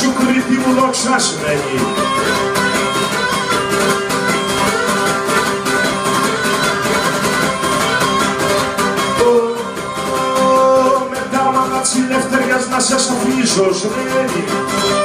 σου Κρήτη μου δόξα σημαίνει. Μετά μάνα της ελευθερίας να σε σαφή ζωή